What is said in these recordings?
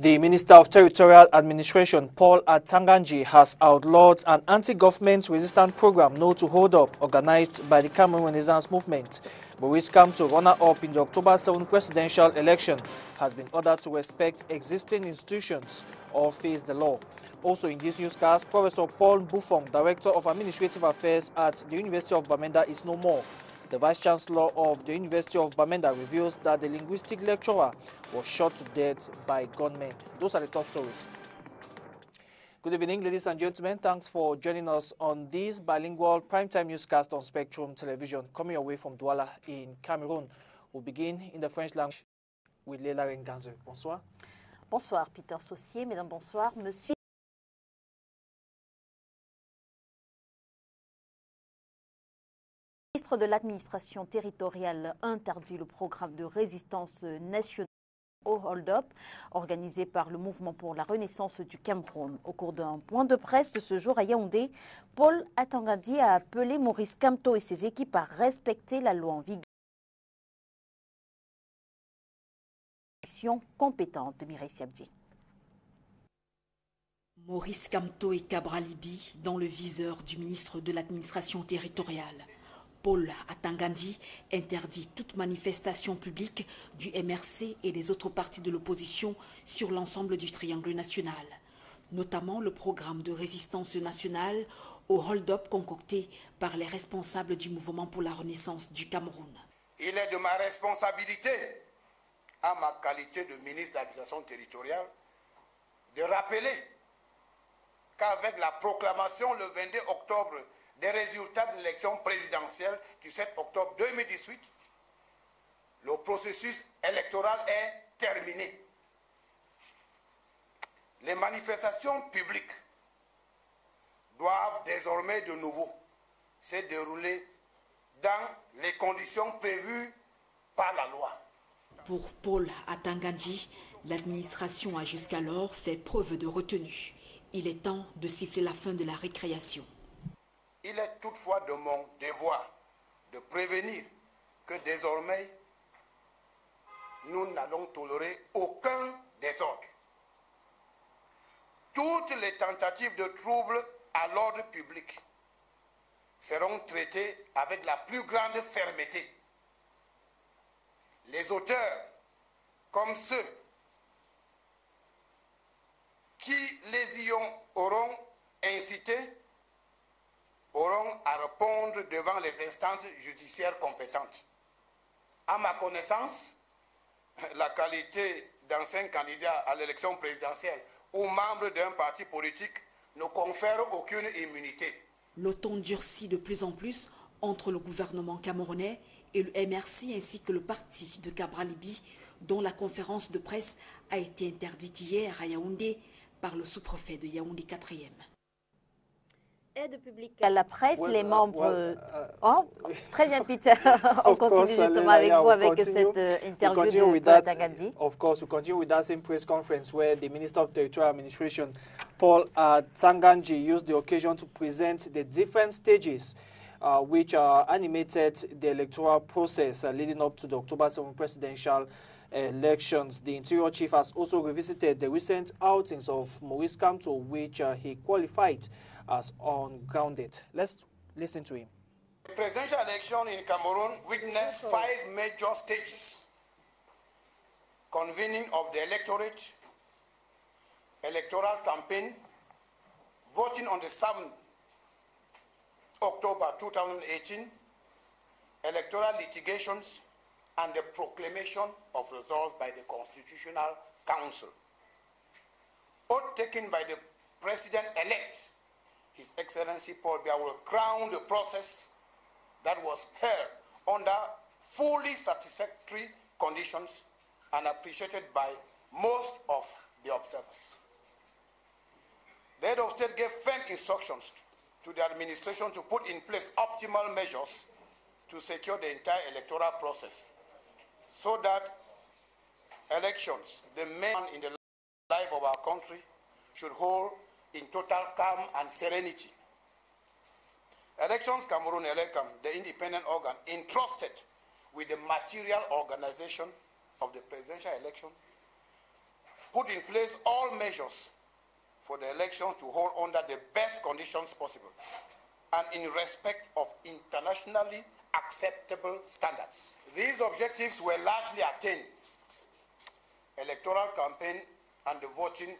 The Minister of Territorial Administration, Paul Atanganji, has outlawed an anti-government resistance program known to hold up, organized by the Cameroon Renaissance Movement. Maurice Kamto, runner-up in the October 7 presidential election, has been ordered to respect existing institutions or face the law. Also in this newscast, Professor Paul Buffon, Director of Administrative Affairs at the University of Bamenda, is no more. The Vice Chancellor of the University of Bamenda reveals that the linguistic lecturer was shot to death by gunmen. Those are the top stories. Good evening, ladies and gentlemen. Thanks for joining us on this bilingual primetime newscast on Spectrum Television, coming away from Douala in Cameroon. We'll begin in the French language with Leila Renganze. Bonsoir. Bonsoir, Peter Saucier. Mesdames, bonsoir. Monsieur. Ministre de l'administration territoriale interdit le programme de résistance nationale au hold-up organisé par le Mouvement pour la Renaissance du Cameroun. Au cours d'un point de presse ce jour à Yaoundé, Paul Atangadi a appelé Maurice Kamto et ses équipes à respecter la loi en vigueur. compétente Mireille Siabdi. Maurice Kamto et Kabralibi dans le viseur du ministre de l'administration territoriale. Paul Atangandi interdit toute manifestation publique du MRC et des autres partis de l'opposition sur l'ensemble du triangle national, notamment le programme de résistance nationale au hold-up concocté par les responsables du mouvement pour la renaissance du Cameroun. Il est de ma responsabilité, à ma qualité de ministre de l'administration territoriale, de rappeler qu'avec la proclamation le 22 octobre des résultats de l'élection présidentielle du 7 octobre 2018, le processus électoral est terminé. Les manifestations publiques doivent désormais de nouveau se dérouler dans les conditions prévues par la loi. Pour Paul Atangandji, l'administration a jusqu'alors fait preuve de retenue. Il est temps de siffler la fin de la récréation. Il est toutefois de mon devoir de prévenir que désormais, nous n'allons tolérer aucun désordre. Toutes les tentatives de trouble à l'ordre public seront traitées avec la plus grande fermeté. Les auteurs, comme ceux qui les y ont, auront incités, auront à répondre devant les instances judiciaires compétentes. À ma connaissance, la qualité d'ancien candidat à l'élection présidentielle ou membre d'un parti politique ne confère aucune immunité. Le ton durcit de plus en plus entre le gouvernement camerounais et le MRC ainsi que le parti de Cabralibi, dont la conférence de presse a été interdite hier à Yaoundé par le sous-préfet de Yaoundé 4e aide publique à la presse, les membres... oh, très bien, Peter. on continue justement avec vous avec cette uh, interview de Tagandi. Of course, we continue with that same press conference where the Minister of Territorial Administration, Paul uh, used the occasion to present the different stages uh, which uh, animated the electoral process uh, leading up to the October 7 presidential elections. The Interior Chief has also revisited the recent outings of Maurice Kamto, which uh, he qualified as ungrounded. Let's listen to him. The presidential election in Cameroon witnessed five major stages. Convening of the electorate, electoral campaign, voting on the 7th October 2018, electoral litigations, and the proclamation of results by the Constitutional Council. Oath taken by the President-elect his Excellency Paul Biya will crown the process that was held under fully satisfactory conditions and appreciated by most of the observers. The head of state gave firm instructions to the administration to put in place optimal measures to secure the entire electoral process so that elections, the main in the life of our country, should hold in total calm and serenity. Elections Cameroon Elecam, the independent organ entrusted with the material organization of the presidential election, put in place all measures for the election to hold under the best conditions possible and in respect of internationally acceptable standards. These objectives were largely attained. Electoral campaign and the voting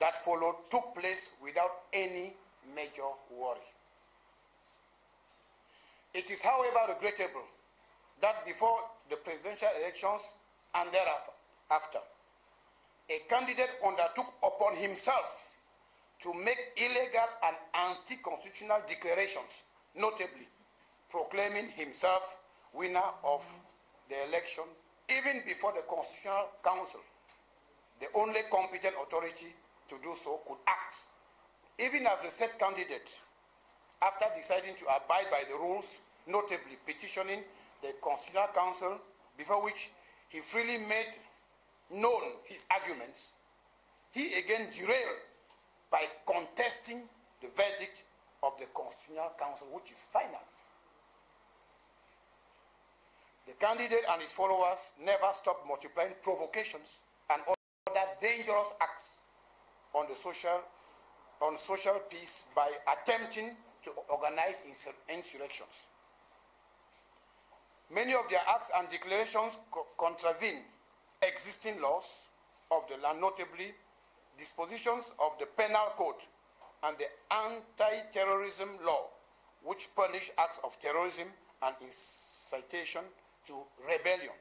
that followed took place without any major worry. It is, however, regrettable that before the presidential elections and thereafter, a candidate undertook upon himself to make illegal and anti-constitutional declarations, notably proclaiming himself winner of the election even before the Constitutional Council, the only competent authority to do so, could act. Even as the said candidate, after deciding to abide by the rules, notably petitioning the Constitutional Council, before which he freely made known his arguments, he again derailed by contesting the verdict of the Constitutional Council, which is final. The candidate and his followers never stopped multiplying provocations and other dangerous acts on the social, on social peace by attempting to organize insurrections. Many of their acts and declarations co contravene existing laws of the land, notably dispositions of the Penal Code and the Anti-Terrorism Law, which punish acts of terrorism and incitation to rebellion.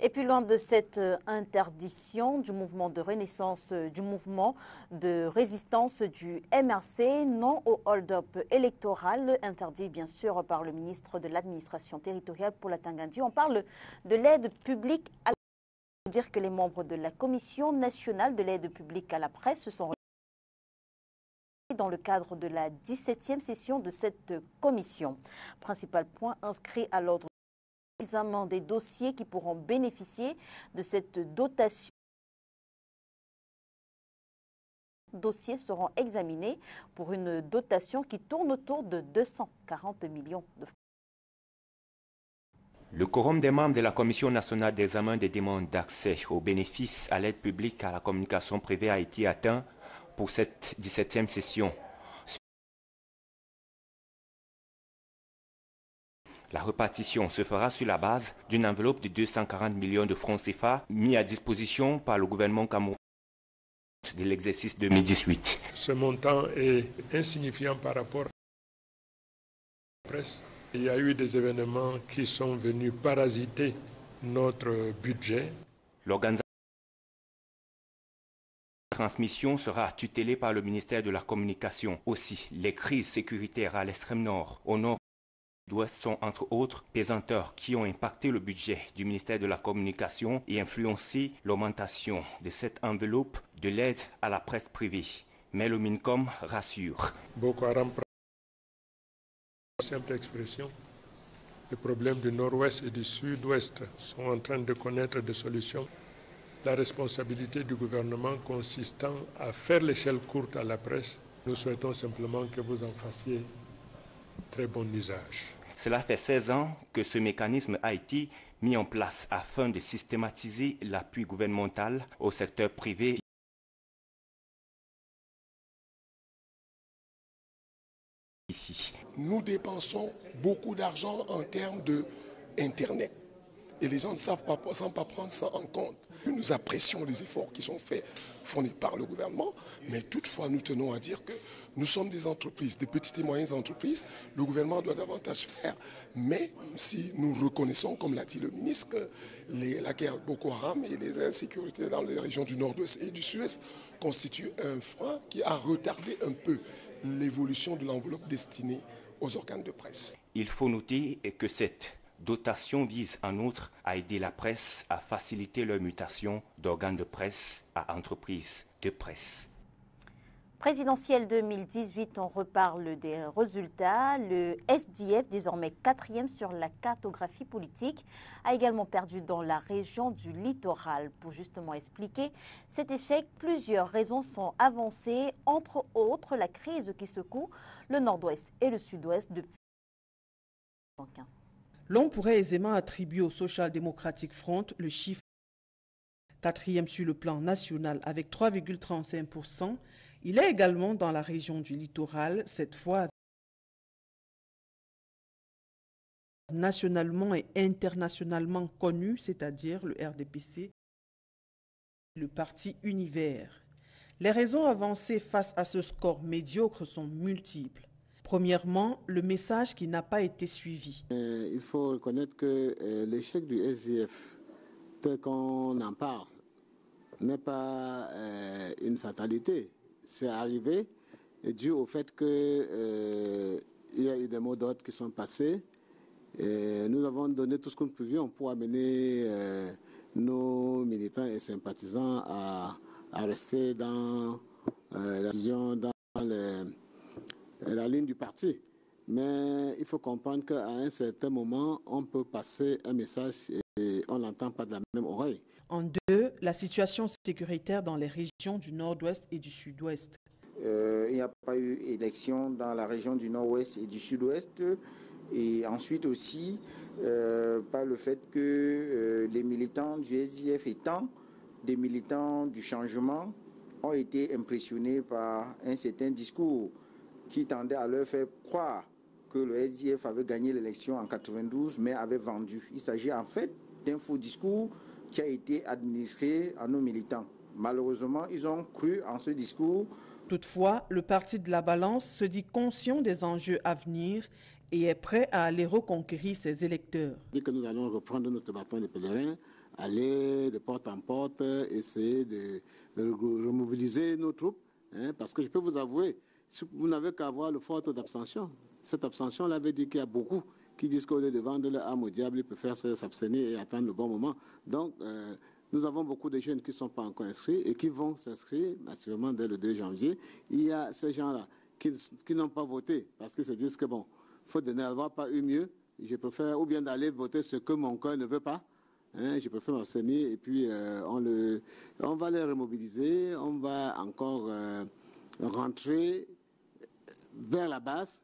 Et puis loin de cette euh, interdiction du mouvement de renaissance, euh, du mouvement de résistance du MRC, non au hold-up électoral, interdit bien sûr par le ministre de l'administration territoriale pour la Tangandi. On parle de l'aide publique à la dire que les membres de la Commission nationale de l'aide publique à la presse se sont dans le cadre de la 17e session de cette commission. Principal point inscrit à l'ordre examen des dossiers qui pourront bénéficier de cette dotation. dossiers seront examinés pour une dotation qui tourne autour de 240 millions de francs. Le quorum des membres de la Commission nationale d'examen des demandes d'accès aux bénéfices à l'aide publique à la communication privée a été atteint pour cette 17e session. La répartition se fera sur la base d'une enveloppe de 240 millions de francs CFA mis à disposition par le gouvernement camerounais de l'exercice 2018. Ce montant est insignifiant par rapport à la presse. Il y a eu des événements qui sont venus parasiter notre budget. L'organisation transmission sera tutelée par le ministère de la Communication. Aussi, les crises sécuritaires à l'extrême nord, au nord d'Ouest sont entre autres pesanteurs qui ont impacté le budget du ministère de la Communication et influencé l'augmentation de cette enveloppe de l'aide à la presse privée. Mais le MINCOM rassure. Boko Haram, simple expression, les problèmes du nord-ouest et du sud-ouest sont en train de connaître des solutions. La responsabilité du gouvernement consistant à faire l'échelle courte à la presse, nous souhaitons simplement que vous en fassiez très bon usage. Cela fait 16 ans que ce mécanisme a été mis en place afin de systématiser l'appui gouvernemental au secteur privé. Ici. Nous dépensons beaucoup d'argent en termes de Internet. Et les gens ne savent pas, sans pas prendre ça en compte. Nous apprécions les efforts qui sont faits, fournis par le gouvernement, mais toutefois nous tenons à dire que nous sommes des entreprises, des petites et moyennes entreprises. Le gouvernement doit davantage faire. Mais si nous reconnaissons, comme l'a dit le ministre, que la guerre Boko Haram et les insécurités dans les régions du nord-ouest et du sud-est constituent un frein qui a retardé un peu l'évolution de l'enveloppe destinée aux organes de presse. Il faut noter que cette dotation vise en outre à aider la presse à faciliter leur mutation d'organes de presse à entreprises de presse. Présidentielle 2018, on reparle des résultats. Le SDF, désormais quatrième sur la cartographie politique, a également perdu dans la région du littoral. Pour justement expliquer cet échec, plusieurs raisons sont avancées, entre autres la crise qui secoue le nord-ouest et le sud-ouest depuis. L'on pourrait aisément attribuer au Social Democratic Front le chiffre Quatrième sur le plan national avec 3,35%, il est également dans la région du littoral, cette fois nationalement et internationalement connu, c'est-à-dire le RDPC, le parti Univers. Les raisons avancées face à ce score médiocre sont multiples. Premièrement, le message qui n'a pas été suivi. Euh, il faut reconnaître que euh, l'échec du SDF, tel qu'on en parle, n'est pas euh, une fatalité. C'est arrivé dû au fait qu'il y a eu des mots d'ordre qui sont passés. Nous avons donné tout ce que nous pouvions pour amener nos militants et sympathisants à, rester dans la dans la ligne du parti. Mais il faut comprendre qu'à un certain moment, on peut passer un message et on l'entend pas de la même oreille. En deux, la situation sécuritaire dans les régions du nord-ouest et du sud-ouest. Euh, il n'y a pas eu élection dans la région du nord-ouest et du sud-ouest. Et ensuite aussi, euh, par le fait que euh, les militants du SDF étant des militants du changement ont été impressionnés par un certain discours qui tendait à leur faire croire que le SDF avait gagné l'élection en 92 mais avait vendu. Il s'agit en fait d'un faux discours qui a été administré à nos militants. Malheureusement, ils ont cru en ce discours. Toutefois, le parti de la balance se dit conscient des enjeux à venir et est prêt à aller reconquérir ses électeurs. Dès que nous allons reprendre notre bâton de pèlerin, aller de porte en porte, essayer de remobiliser nos troupes, hein, parce que je peux vous avouer, vous n'avez qu'à avoir le fort d'abstention. Cette abstention-là veut dire qu'il y a beaucoup qui disent qu'au lieu de vendre leur âme au diable, ils préfèrent s'abstenir et attendre le bon moment. Donc, euh, nous avons beaucoup de jeunes qui ne sont pas encore inscrits et qui vont s'inscrire, naturellement, dès le 2 janvier. Il y a ces gens-là qui, n'ont pas voté parce qu'ils se disent que, bon, faute de n'avoir pas eu mieux, je préfère ou bien d'aller voter ce que mon cœur ne veut pas. Hein, je préfère m'abstenir et puis euh, on va les remobiliser, on va encore euh, rentrer vers la base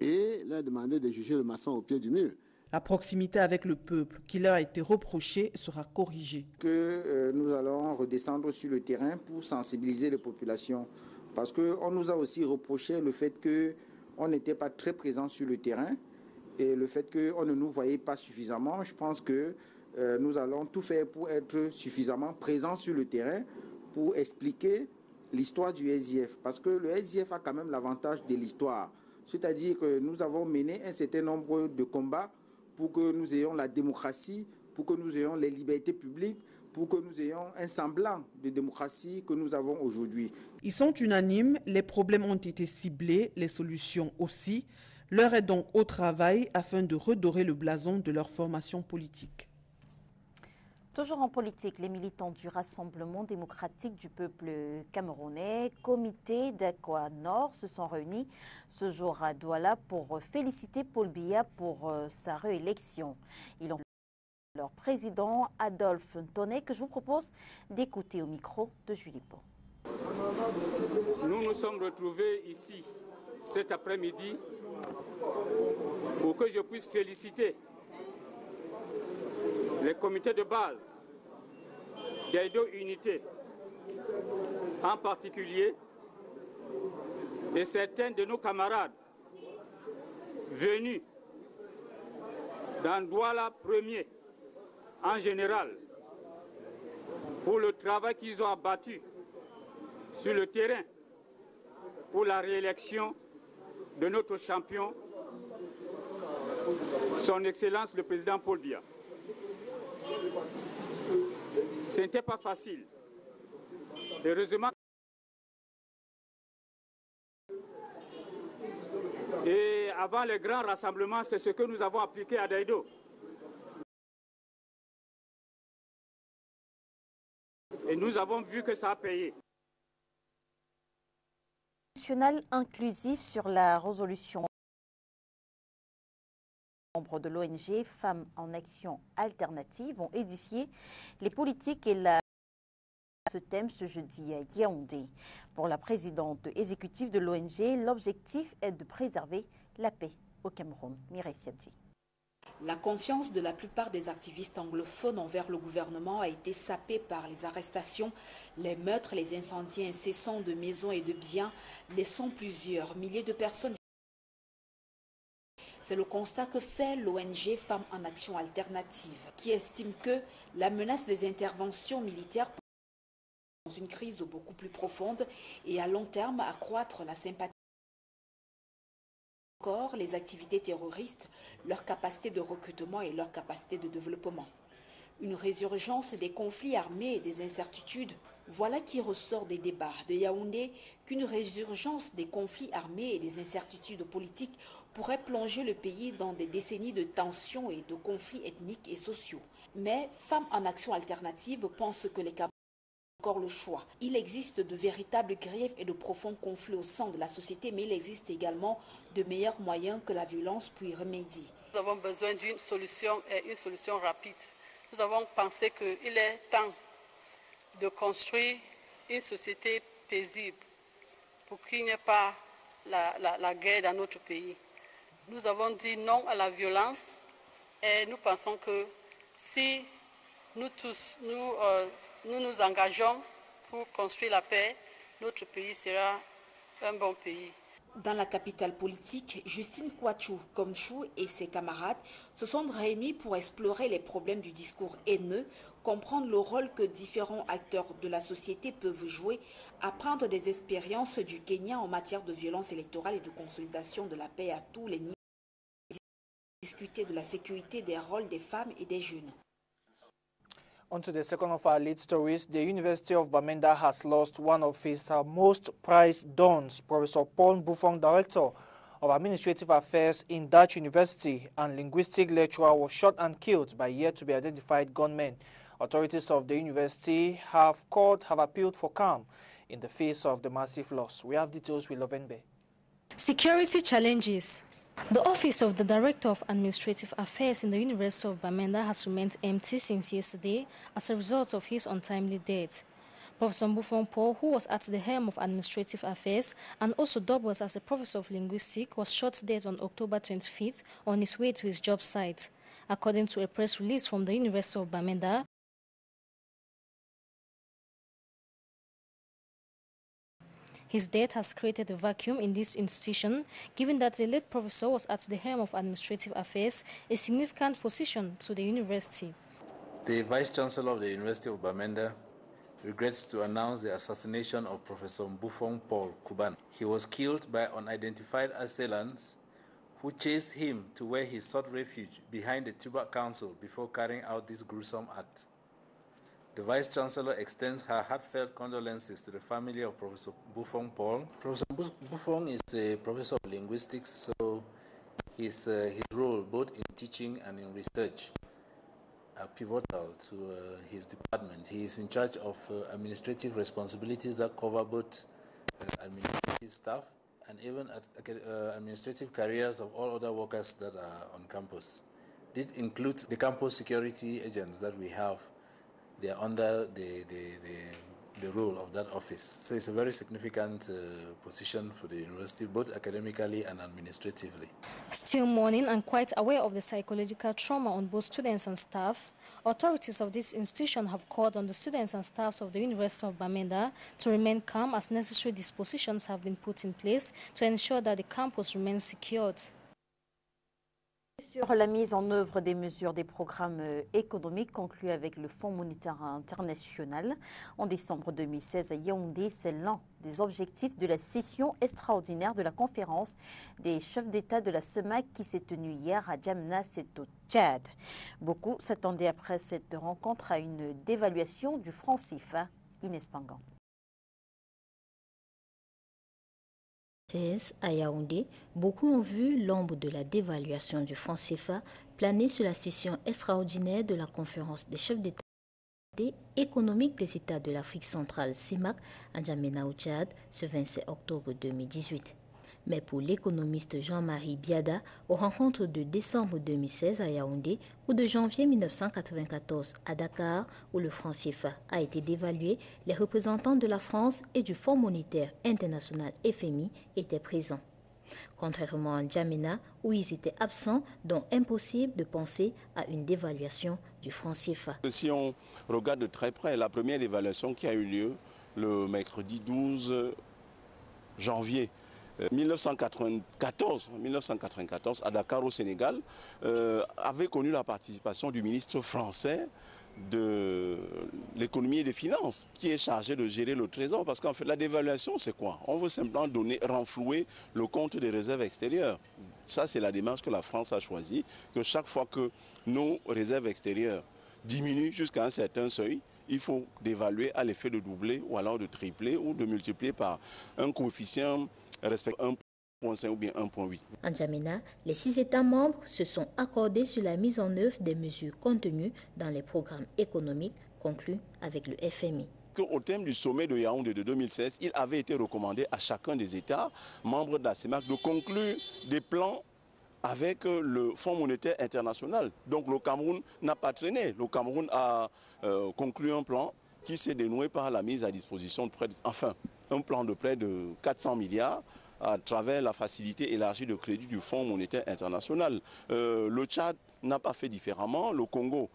et leur demander de juger le maçon au pied du mur. La proximité avec le peuple qui leur a été reprochée sera corrigée. Que euh, nous allons redescendre sur le terrain pour sensibiliser les populations. Parce qu'on nous a aussi reproché le fait qu'on n'était pas très présent sur le terrain et le fait qu'on ne nous voyait pas suffisamment. Je pense que euh, nous allons tout faire pour être suffisamment présents sur le terrain pour expliquer l'histoire du SIF. Parce que le SIF a quand même l'avantage de l'histoire. C'est-à-dire que nous avons mené un certain nombre de combats pour que nous ayons la démocratie, pour que nous ayons les libertés publiques, pour que nous ayons un semblant de démocratie que nous avons aujourd'hui. Ils sont unanimes, les problèmes ont été ciblés, les solutions aussi. L'heure est donc au travail afin de redorer le blason de leur formation politique. Toujours en politique, les militants du Rassemblement démocratique du peuple camerounais, comité d'Aqua Nord, se sont réunis ce jour à Douala pour féliciter Paul Biya pour euh, sa réélection. Ils ont leur président Adolphe Tonnet que je vous propose d'écouter au micro de Julie Pau. Nous nous sommes retrouvés ici cet après-midi pour que je puisse féliciter les comités de base des deux unités, en particulier, et certains de nos camarades venus dans Douala premier, en général, pour le travail qu'ils ont abattu sur le terrain pour la réélection de notre champion, son Excellence le Président Paul Biya. Ce n'était pas facile. Heureusement, et avant les grands rassemblements, c'est ce que nous avons appliqué à Daïdo. Et nous avons vu que ça a payé. National inclusif sur la résolution membres de l'ONG Femmes en Action Alternative ont édifié les politiques et la ce thème ce jeudi à Yaoundé. Pour la présidente exécutive de l'ONG, l'objectif est de préserver la paix au Cameroun. Mireille Siadji. La confiance de la plupart des activistes anglophones envers le gouvernement a été sapée par les arrestations, les meurtres, les incendies incessants de maisons et de biens, laissant plusieurs milliers de personnes. C'est le constat que fait l'ONG Femmes en Action Alternative, qui estime que la menace des interventions militaires dans une crise beaucoup plus profonde et à long terme accroître la sympathie encore les activités terroristes, leur capacité de recrutement et leur capacité de développement. Une résurgence des conflits armés et des incertitudes, voilà qui ressort des débats de Yaoundé qu'une résurgence des conflits armés et des incertitudes politiques pourrait plonger le pays dans des décennies de tensions et de conflits ethniques et sociaux. Mais Femmes en Action Alternative pensent que les encore le choix. Il existe de véritables griefs et de profonds conflits au sein de la société, mais il existe également de meilleurs moyens que la violence pour y remédier. Nous avons besoin d'une solution et une solution rapide. Nous avons pensé qu'il est temps de construire une société paisible pour qu'il n'y ait pas la, guerre dans notre pays. Nous avons dit non à la violence et nous pensons que si nous tous, nous, euh, nous nous engageons pour construire la paix, notre pays sera un bon pays. Dans la capitale politique, Justine Kouachou Komchou et ses camarades se sont réunis pour explorer les problèmes du discours haineux, comprendre le rôle que différents acteurs de la société peuvent jouer, apprendre des expériences du Kenya en matière de violence électorale et de consolidation de la paix à tous les niveaux, discuter de la sécurité des rôles des femmes et des jeunes. On to the second of our lead stories, the University of Bamenda has lost one of its uh, most prized dons, Professor Paul Buffon, Director of Administrative Affairs in Dutch University and linguistic lecturer was shot and killed by yet-to-be-identified gunmen. Authorities of the university have called, have appealed for calm in the face of the massive loss. We have details with Lovenbe. Security challenges the office of the Director of Administrative Affairs in the University of Bamenda has remained empty since yesterday as a result of his untimely death. Professor Buffon Paul, who was at the helm of Administrative Affairs and also doubles as a professor of linguistics, was shot dead on October 25th on his way to his job site. According to a press release from the University of Bamenda, His death has created a vacuum in this institution, given that the late professor was at the helm of administrative affairs, a significant position to the university. The Vice Chancellor of the University of Bamenda regrets to announce the assassination of Professor Mbufong Paul Kuban. He was killed by unidentified assailants who chased him to where he sought refuge behind the Tuba Council before carrying out this gruesome act. The Vice Chancellor extends her heartfelt condolences to the family of Professor Buffon Paul. Professor Buffon is a professor of linguistics, so his, uh, his role both in teaching and in research are pivotal to uh, his department. He is in charge of uh, administrative responsibilities that cover both uh, administrative staff and even uh, administrative careers of all other workers that are on campus. This includes the campus security agents that we have they are under the, the, the, the, role of that office. So it's a very significant uh, position for the university, both academically and administratively. Still mourning and quite aware of the psychological trauma on both students and staff, authorities of this institution have called on the students and staffs of the University of Bamenda to remain calm as necessary dispositions have been put in place to ensure that the campus remains secured. Sur la mise en œuvre des mesures des programmes euh, économiques conclus avec le Fonds monétaire international en décembre 2016 à Yaoundé, c'est l'un des objectifs de la session extraordinaire de la conférence des chefs d'État de la SEMAC qui s'est tenue hier à Djamna, c'est au Tchad. Beaucoup s'attendaient après cette rencontre à une dévaluation du franc CFA. Inès Pangan. À Yaoundé, beaucoup ont vu l'ombre de la dévaluation du franc CFA planer sur la session extraordinaire de la conférence des chefs d'État économiques des États de l'Afrique centrale CIMAC à Djamena au Tchad ce 27 octobre 2018 mais pour l'économiste Jean-Marie Biada, aux rencontres de décembre 2016 à Yaoundé ou de janvier 1994 à Dakar, où le franc CFA a été dévalué, les représentants de la France et du Fonds monétaire international FMI étaient présents. Contrairement à N'Djamena, où ils étaient absents, donc impossible de penser à une dévaluation du franc CFA. Si on regarde de très près, la première évaluation qui a eu lieu le mercredi 12 janvier 1994, euh, 1994 à Dakar au Sénégal, euh, avait connu la participation du ministre français de l'économie et des finances, qui est chargé de gérer le trésor. Parce qu'en fait, la dévaluation, c'est quoi? On veut simplement donner, renflouer le compte des réserves extérieures. Ça, c'est la démarche que la France a choisie, que chaque fois que nos réserves extérieures diminuent jusqu'à un certain seuil, il faut dévaluer à l'effet de doubler ou alors de tripler ou de multiplier par un coefficient respectant 1.5 ou bien 1.8. En Djamena, les six États membres se sont accordés sur la mise en œuvre des mesures contenues dans les programmes économiques conclus avec le FMI. Au thème du sommet de Yaoundé de 2016, il avait été recommandé à chacun des États membres de la CEMAC de conclure des plans avec le Fonds monétaire international. Donc le Cameroun n'a pas traîné. Le Cameroun a euh, conclu un plan qui s'est dénoué par la mise à disposition de près enfin, un plan de près de 400 milliards à travers la facilité élargie de crédit du Fonds monétaire international. Euh, le Tchad n'a pas fait différemment, le Congo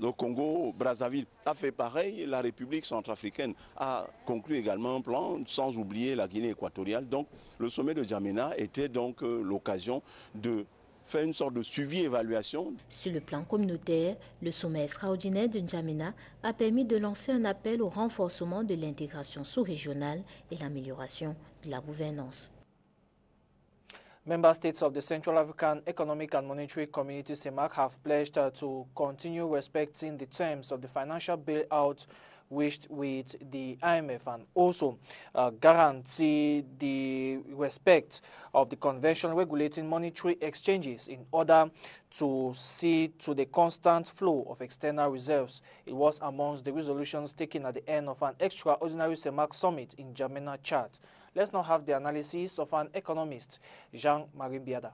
le Congo, Brazzaville a fait pareil, la République centrafricaine a conclu également un plan, sans oublier la Guinée équatoriale. Donc le sommet de Djamena était donc euh, l'occasion de faire une sorte de suivi-évaluation. Sur le plan communautaire, le sommet extraordinaire de N'Djamena a permis de lancer un appel au renforcement de l'intégration sous-régionale et l'amélioration de la gouvernance. Member states of the Central African Economic and Monetary Community, CEMAC, have pledged uh, to continue respecting the terms of the financial bailout wished with the IMF and also uh, guarantee the respect of the convention regulating monetary exchanges in order to see to the constant flow of external reserves. It was amongst the resolutions taken at the end of an extraordinary CEMAC summit in Jamena, Chad. Let's now have the analysis of an economist, Jean-Marie Biada.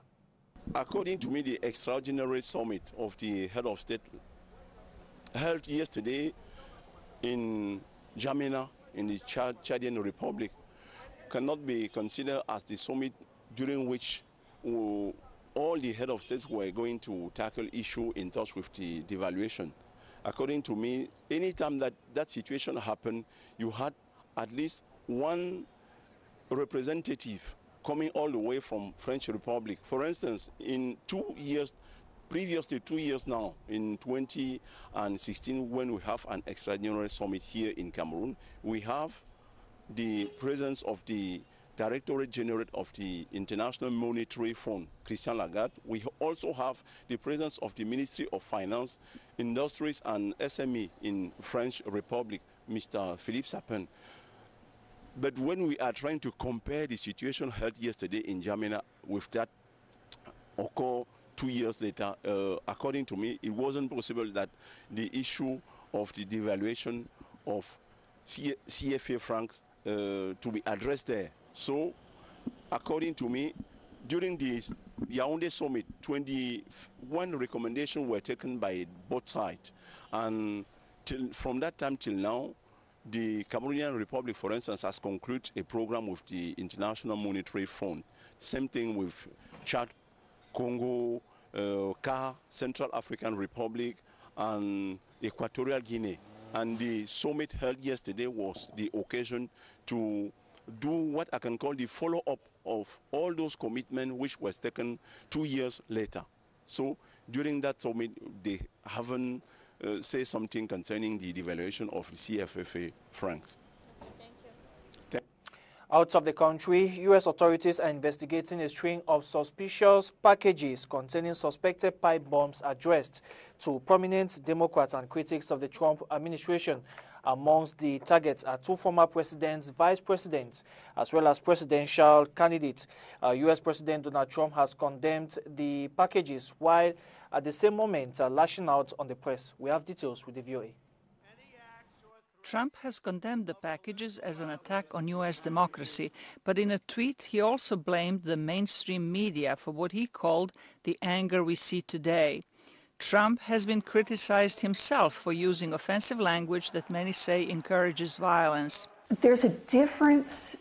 According to me, the extraordinary summit of the head of state held yesterday in Jamina, in the Chad, Chadian Republic, cannot be considered as the summit during which all the head of states were going to tackle issue in touch with the devaluation. According to me, anytime that that situation happened, you had at least one representative coming all the way from French Republic. For instance, in two years, previously two years now, in 2016, when we have an extraordinary summit here in Cameroon, we have the presence of the Directorate General of the International Monetary Fund, Christian Lagarde. We also have the presence of the Ministry of Finance, Industries and SME in French Republic, Mr. Philippe Sapin. But when we are trying to compare the situation held yesterday in Jamena with that occur two years later, uh, according to me, it wasn't possible that the issue of the devaluation of C CFA francs uh, to be addressed there. So, according to me, during the Yaoundé summit, 21 recommendations were taken by both sides. And till, from that time till now, the Cameroonian Republic, for instance, has concluded a program with the International Monetary Fund. Same thing with Chad, Congo, uh, CAR, Central African Republic, and Equatorial Guinea. And the summit held yesterday was the occasion to do what I can call the follow-up of all those commitments which was taken two years later. So during that summit, they haven't uh, said something concerning the devaluation of CFFA francs. Out of the country, U.S. authorities are investigating a string of suspicious packages containing suspected pipe bombs addressed to prominent Democrats and critics of the Trump administration. Amongst the targets are two former presidents, vice presidents, as well as presidential candidates. Uh, U.S. President Donald Trump has condemned the packages while at the same moment uh, lashing out on the press. We have details with the VOA. Trump has condemned the packages as an attack on U.S. democracy, but in a tweet he also blamed the mainstream media for what he called the anger we see today. Trump has been criticized himself for using offensive language that many say encourages violence. There's a difference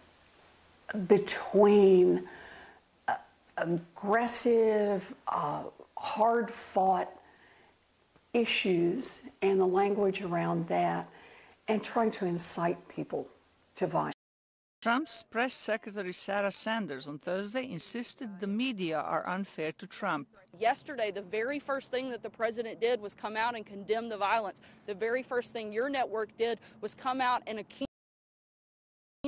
between aggressive, uh, hard fought issues and the language around that and trying to incite people to violence. Trump's press secretary Sarah Sanders on Thursday insisted the media are unfair to Trump. Yesterday, the very first thing that the president did was come out and condemn the violence. The very first thing your network did was come out and accuse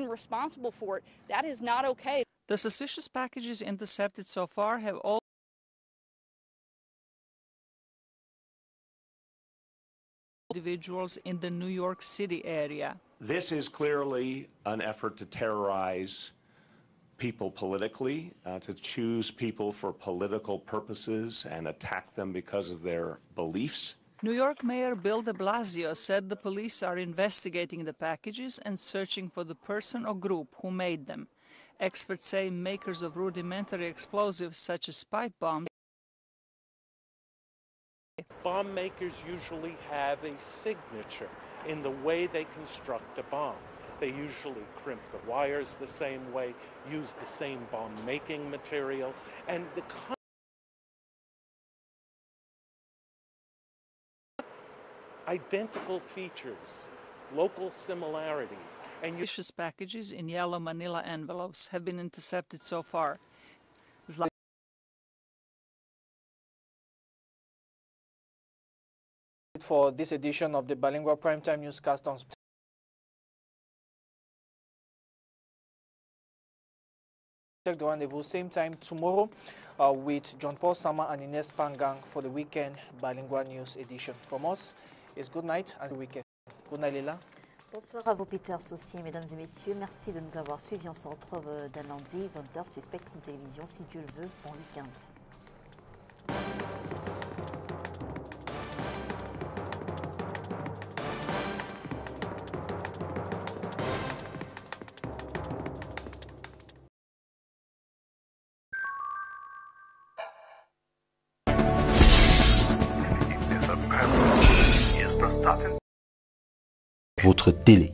responsible for it. That is not okay. The suspicious packages intercepted so far have all individuals in the New York City area. This is clearly an effort to terrorize people politically, uh, to choose people for political purposes and attack them because of their beliefs. New York Mayor Bill de Blasio said the police are investigating the packages and searching for the person or group who made them. Experts say makers of rudimentary explosives such as pipe bombs Bomb makers usually have a signature in the way they construct a bomb. They usually crimp the wires the same way, use the same bomb making material, and the identical features, local similarities, and vicious packages in yellow manila envelopes have been intercepted so far. For this edition of the Bilingual Primetime Newscast on Check the rendezvous same time tomorrow uh, with John Paul Sama and Ines Pangang for the weekend bilingual news edition. From us, it's good night and weekend. Good night, Lila. Bonsoir à vous, Peter Saucier, mesdames et messieurs. Merci de nous avoir suivis. On se retrouve d'un lundi, 20h sur Spectrum Télévision, si Dieu le veut. Bon week-end. Votre télé.